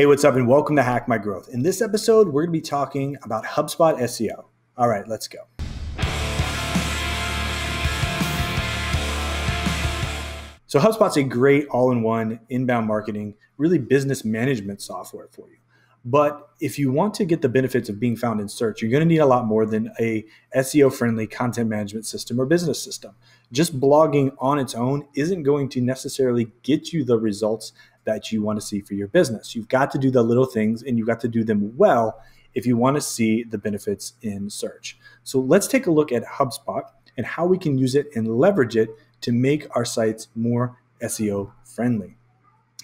Hey, what's up, and welcome to Hack My Growth. In this episode, we're going to be talking about HubSpot SEO. All right, let's go. So, HubSpot's a great all in one inbound marketing, really business management software for you. But if you want to get the benefits of being found in search, you're going to need a lot more than a SEO friendly content management system or business system. Just blogging on its own isn't going to necessarily get you the results that you want to see for your business. You've got to do the little things and you've got to do them well if you want to see the benefits in search. So let's take a look at HubSpot and how we can use it and leverage it to make our sites more SEO friendly.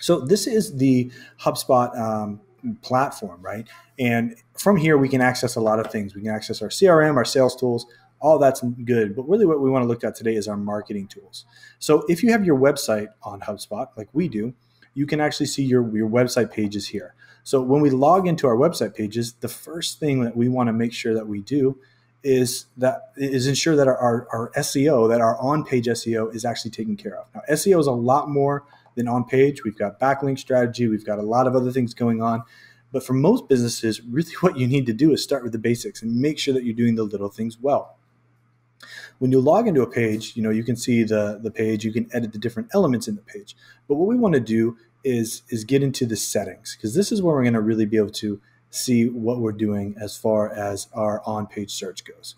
So this is the HubSpot um, platform, right? And from here, we can access a lot of things. We can access our CRM, our sales tools, all that's good. But really, what we want to look at today is our marketing tools. So if you have your website on HubSpot, like we do, you can actually see your, your website pages here. So when we log into our website pages, the first thing that we want to make sure that we do is that is ensure that our, our, our SEO, that our on-page SEO is actually taken care of. Now, SEO is a lot more than on page. We've got backlink strategy, we've got a lot of other things going on. But for most businesses, really what you need to do is start with the basics and make sure that you're doing the little things well. When you log into a page, you know, you can see the, the page, you can edit the different elements in the page. But what we want to do is is get into the settings because this is where we're going to really be able to see what we're doing as far as our on-page search goes.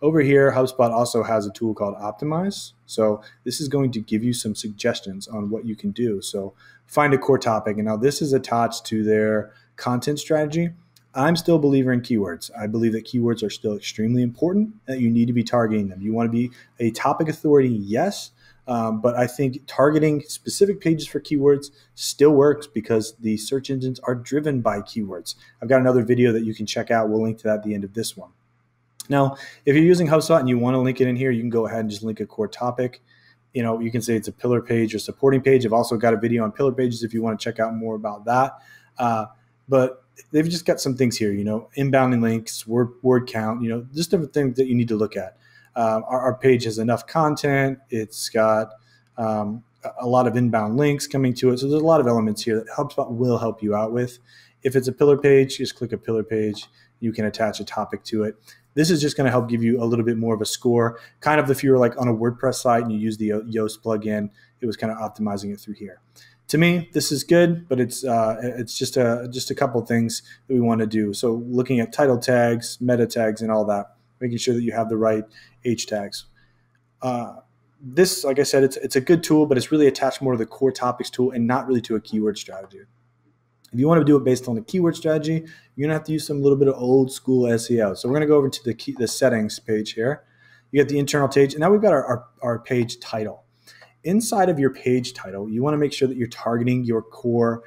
Over here, HubSpot also has a tool called Optimize. So this is going to give you some suggestions on what you can do. So find a core topic. And now this is attached to their content strategy. I'm still a believer in keywords. I believe that keywords are still extremely important, that you need to be targeting them. You want to be a topic authority, yes, um, but I think targeting specific pages for keywords still works because the search engines are driven by keywords. I've got another video that you can check out. We'll link to that at the end of this one. Now, if you're using HubSpot and you want to link it in here, you can go ahead and just link a core topic. You know, you can say it's a pillar page or supporting page. I've also got a video on pillar pages if you want to check out more about that. Uh, but they've just got some things here, you know, inbounding links, word word count, you know, just different things that you need to look at. Um, our, our, page has enough content. It's got um, a lot of inbound links coming to it. So there's a lot of elements here that HubSpot will help you out with. If it's a pillar page, just click a pillar page. You can attach a topic to it. This is just going to help give you a little bit more of a score. Kind of if you were like on a WordPress site and you use the Yoast plugin, it was kind of optimizing it through here. To me, this is good, but it's uh, it's just a just a couple things that we want to do. So looking at title tags, meta tags, and all that, making sure that you have the right H tags. Uh, this, like I said, it's it's a good tool, but it's really attached more to the core topics tool and not really to a keyword strategy. If you want to do it based on the keyword strategy, you're gonna have to use some little bit of old school SEO. So we're gonna go over to the key, the settings page here. You get the internal page, and now we've got our, our, our page title. Inside of your page title, you want to make sure that you're targeting your core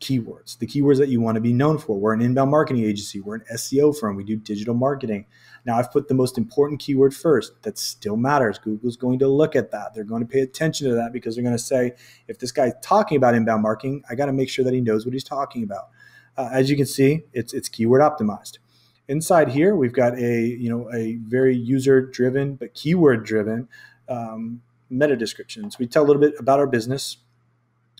keywords, the keywords that you want to be known for. We're an inbound marketing agency, we're an SEO firm, we do digital marketing. Now, I've put the most important keyword first. That still matters. Google's going to look at that. They're going to pay attention to that because they're going to say, if this guy's talking about inbound marketing, I got to make sure that he knows what he's talking about. Uh, as you can see, it's it's keyword optimized. Inside here, we've got a you know a very user driven but keyword driven um, meta descriptions. We tell a little bit about our business,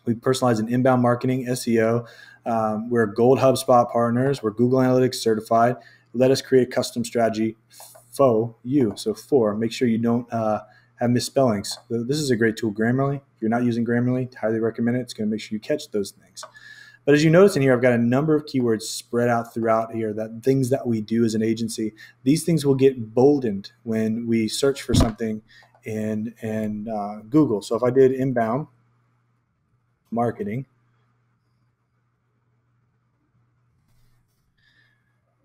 we personalize in inbound marketing, SEO. Um, we're gold HubSpot partners. We're Google Analytics certified. Let us create a custom strategy for you. So for, make sure you don't uh, have misspellings. This is a great tool, Grammarly. If you're not using Grammarly, highly recommend it. It's going to make sure you catch those things. But as you notice in here, I've got a number of keywords spread out throughout here that things that we do as an agency. These things will get boldened when we search for something in, in uh, Google. So if I did inbound, marketing.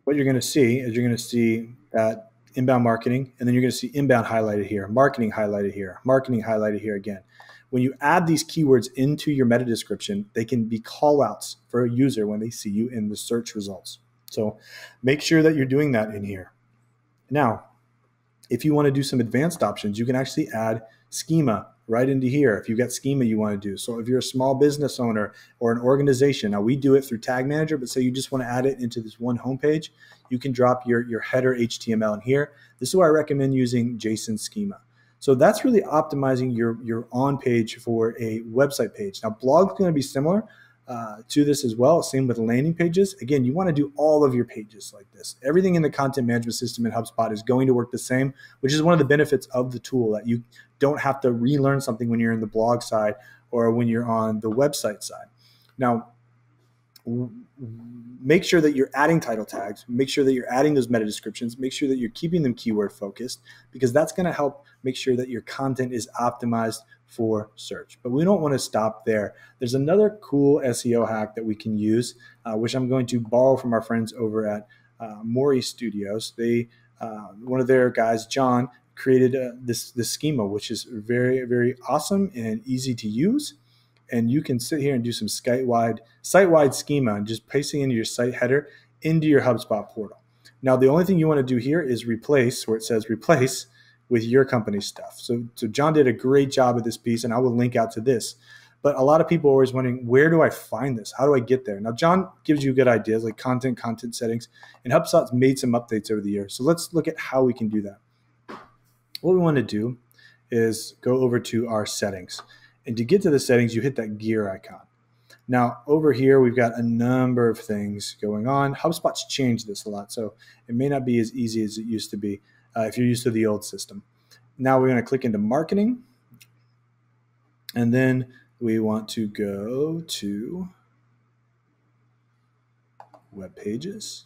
What you're going to see is you're going to see that inbound marketing, and then you're going to see inbound highlighted here, marketing highlighted here, marketing highlighted here again. When you add these keywords into your meta description, they can be callouts for a user when they see you in the search results. So make sure that you're doing that in here. Now, if you want to do some advanced options, you can actually add schema right into here if you've got schema you want to do. So if you're a small business owner or an organization, now we do it through Tag Manager, but say you just want to add it into this one homepage, you can drop your, your header HTML in here. This is why I recommend using JSON schema. So that's really optimizing your, your on page for a website page. Now, blog's going to be similar. Uh, to this as well. Same with landing pages. Again, you want to do all of your pages like this. Everything in the content management system in HubSpot is going to work the same, which is one of the benefits of the tool that you don't have to relearn something when you're in the blog side or when you're on the website side. Now, make sure that you're adding title tags, make sure that you're adding those meta descriptions, make sure that you're keeping them keyword focused because that's going to help make sure that your content is optimized for search. But we don't want to stop there. There's another cool SEO hack that we can use, uh, which I'm going to borrow from our friends over at uh, Morey Studios. They uh, one of their guys, John, created uh, this this schema, which is very very awesome and easy to use and you can sit here and do some site-wide site-wide schema and just pasting into your site header into your HubSpot portal. Now, the only thing you want to do here is replace where it says replace with your company stuff. So, so John did a great job with this piece, and I will link out to this. But a lot of people are always wondering, where do I find this? How do I get there? Now, John gives you good ideas like content, content settings, and HubSpot's made some updates over the years. So let's look at how we can do that. What we want to do is go over to our settings. And to get to the settings, you hit that gear icon. Now, over here, we've got a number of things going on. HubSpot's changed this a lot, so it may not be as easy as it used to be uh, if you're used to the old system. Now we're going to click into marketing, and then we want to go to web pages.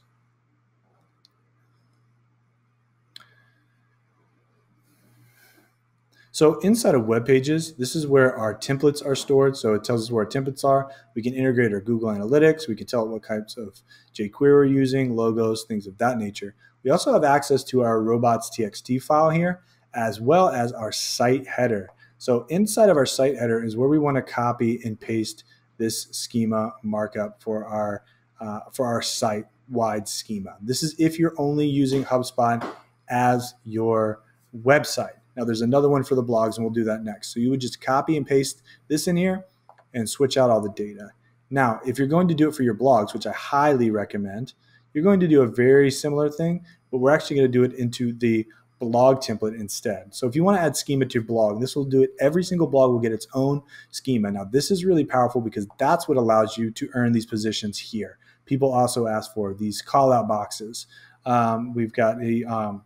So inside of web pages, this is where our templates are stored. So it tells us where our templates are. We can integrate our Google Analytics. We can tell it what types of jQuery we're using, logos, things of that nature. We also have access to our robots.txt file here, as well as our site header. So inside of our site header is where we want to copy and paste this schema markup for our uh, for our site wide schema. This is if you're only using HubSpot as your website. Now there's another one for the blogs and we'll do that next. So you would just copy and paste this in here and switch out all the data. Now, if you're going to do it for your blogs, which I highly recommend, you're going to do a very similar thing, but we're actually going to do it into the blog template instead. So if you want to add schema to your blog, this will do it. Every single blog will get its own schema. Now, this is really powerful because that's what allows you to earn these positions here. People also ask for these call out boxes. Um, we've got a um,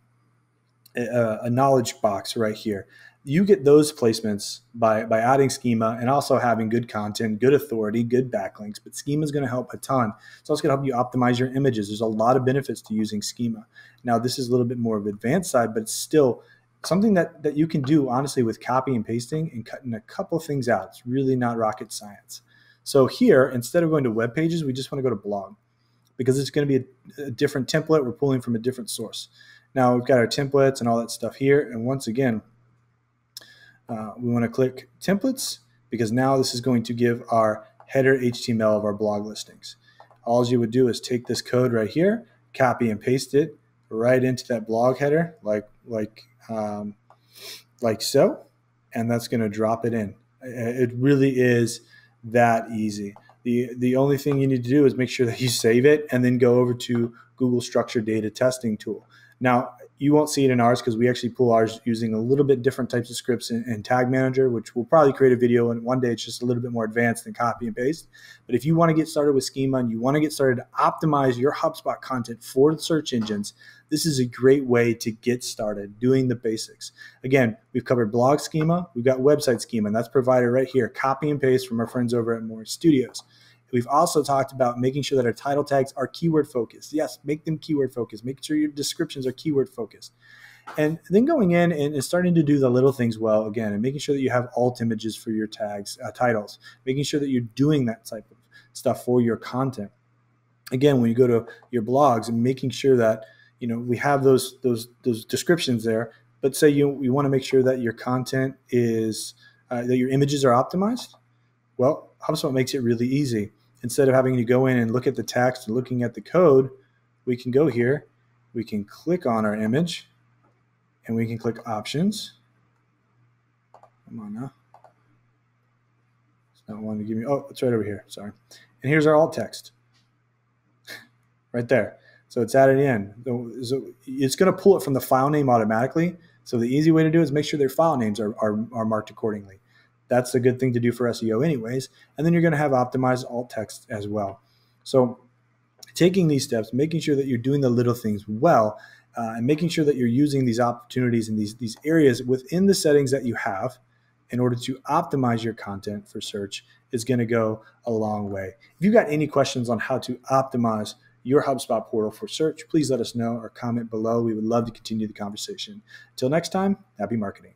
a, a knowledge box right here. You get those placements by by adding schema and also having good content, good authority, good backlinks. But schema is going to help a ton. It's also going to help you optimize your images. There's a lot of benefits to using schema. Now, this is a little bit more of advanced side, but it's still something that that you can do honestly with copy and pasting and cutting a couple things out. It's really not rocket science. So here, instead of going to web pages, we just want to go to blog because it's going to be a, a different template. We're pulling from a different source. Now we've got our templates and all that stuff here. And once again, uh, we want to click templates because now this is going to give our header HTML of our blog listings. All you would do is take this code right here, copy and paste it right into that blog header, like like um, like so, and that's going to drop it in. It really is that easy. The, the only thing you need to do is make sure that you save it and then go over to Google Structured Data Testing Tool. Now, you won't see it in ours because we actually pull ours using a little bit different types of scripts in, Tag Manager, which we'll probably create a video and one day it's just a little bit more advanced than copy and paste. But if you want to get started with schema and you want to get started to optimize your HubSpot content for the search engines, this is a great way to get started doing the basics. Again, we've covered blog schema, we've got website schema, and that's provided right here. Copy and paste from our friends over at Morey Studios. We've also talked about making sure that our title tags are keyword focused. Yes, make them keyword focused. Make sure your descriptions are keyword focused. And then going in and starting to do the little things well again, and making sure that you have alt images for your tags, uh, titles, making sure that you're doing that type of stuff for your content. Again, when you go to your blogs and making sure that you know we have those those those descriptions there, but say you you want to make sure that your content is uh, that your images are optimized. Well, HubSpot makes it really easy instead of having to go in and look at the text and looking at the code, we can go here, we can click on our image, and we can click options. Come on now. It's not wanting to give me, oh, it's right over here, sorry. And here's our alt text, right there. So it's added in. So it's going to pull it from the file name automatically. So the easy way to do is make sure their file names are, are, are marked accordingly. That's a good thing to do for SEO, anyways. And then you're going to have optimized alt text as well. So, taking these steps, making sure that you're doing the little things well, uh, and making sure that you're using these opportunities in these these areas within the settings that you have in order to optimize your content for search is going to go a long way. If you've got any questions on how to optimize your HubSpot portal for search, please let us know or comment below. We would love to continue the conversation. Until next time, happy marketing.